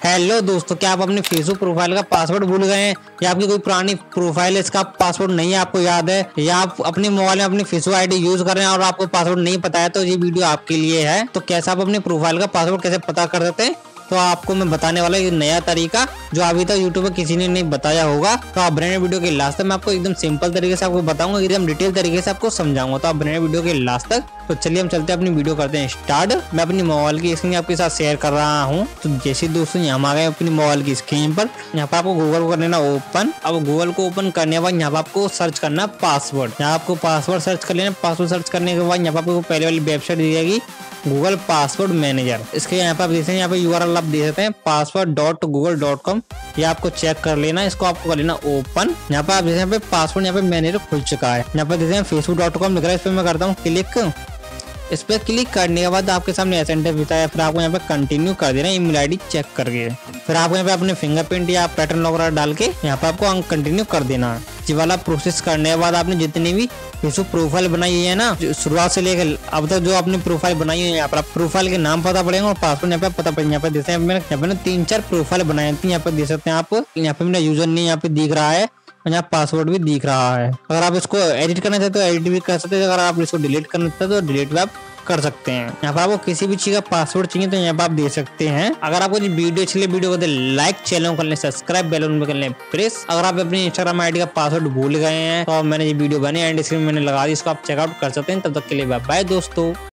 Hello दोस्तों, क्या आप अपने फेसबुक प्रोफ़ाइल का पासवर्ड भूल गए हैं? या आपकी कोई पुरानी प्रोफ़ाइल है, इसका पासवर्ड नहीं है, आपको याद है? या आप अपने मोबाइल में अपनी फेसबुक आईडी यूज़ कर रहे हैं और आपको पासवर्ड नहीं पता है तो ये वीडियो आपके लिए है। तो कैसे आप अपने प्रोफ़ाइल का पासवर्ड कैसे पता कर सकते हैं? तो आपको मैं बताने वाला ये नया तरीका। जो अभी तक यूट्यूब पर किसी ने नहीं बताया होगा तो आप ब्रेन वीडियो के लास्ट तक मैं आपको एकदम सिंपल तरीके से आपको बताऊँगा, एकदम डिटेल तरीके से आपको समझाऊँगा। तो आप ब्रेन वीडियो के लास्ट तक तो चलिए हम चलते अपनी वीडियो करते हैं स्टार्ट मैं अपनी मोबाइल की स्क्रीन आपके साथ शेयर कर रहा हूँ। तो जैसे दोस्तों यहाँ आ गए अपनी मोबाइल की स्क्रीन पर, यहाँ पर आपको गूगल को कर लेना ओपन अब गूगल को ओपन करने के बाद यहाँ पर आपको सर्च करना पासवर्ड यहाँ आपको पासवर्ड सर्च कर लेना। पासवर्ड सर्च करने के बाद यहाँ पर आपको पहले वाली वेबसाइट दी जाएगी गूगल पासवर्ड मैनेजर इसके यहाँ पर आप देख सकते हैं, यहाँ पे यू आप देख सकते हैं password dot Google dot com ये आपको चेक कर लेना, इसको आपको कर लेना ओपन। यहाँ पर आप देखते हैं पासवर्ड यहाँ पे मैनेजर खुल चुका है। यहाँ पे हैं फेसबुक डॉट कॉम लिख रहा है, इस पर मैं करता हूँ क्लिक इस पर क्लिक करने के बाद आपके सामने ऐसा इंटरव्यू है, फिर आपको यहाँ पे कंटिन्यू कर देना ईमेल आईडी चेक करके। फिर आपको यहाँ पे अपने फिंगरप्रिंट या पैटर्न वगैरह डाल के यहाँ पे आपको कंटिन्यू कर देना। ये वाला प्रोसेस करने के बाद आपने जितनी भी फेसबुक प्रोफ़ाइल बनाई है ना शुरुआत से लेकर अब तक जो आपने प्रोफ़ाइल बनाई है यहाँ पर प्रोफ़ाइल के नाम पता पड़ेगा और पासवर्ड यहाँ पे पता पड़ेगा यहाँ पे देख हैं यहाँ पे तीन चार प्रोफ़ाइल बनाए थे, यहाँ पे देख सकते हैं आप, यहाँ पे मेरा यूज़र नहीं यहाँ पे दिख रहा है यहाँ पासवर्ड भी दिख रहा है। अगर आप इसको एडिट करना चाहते हो एडिट भी कर सकते हैं, अगर आप इसको डिलीट करना चाहते हो तो डिलीट भी आप कर सकते हैं। यहाँ पर आपको किसी भी चीज़ का पासवर्ड चाहिए तो यहाँ पर आप दे सकते हैं। अगर आपको वीडियो अच्छी वीडियो को लाइक चैनल कर ले सब्सक्राइब बेल कर ले प्रेस अगर आप अपनी इंस्टाग्राम आईडी का पासवर्ड भूल गए हैं तो मैंने ये वीडियो बने एंड स्क्रीन मैंने लगा दी, इसको आप चेकआउट कर सकते हैं। तब तक के लिए बाय दोस्तों।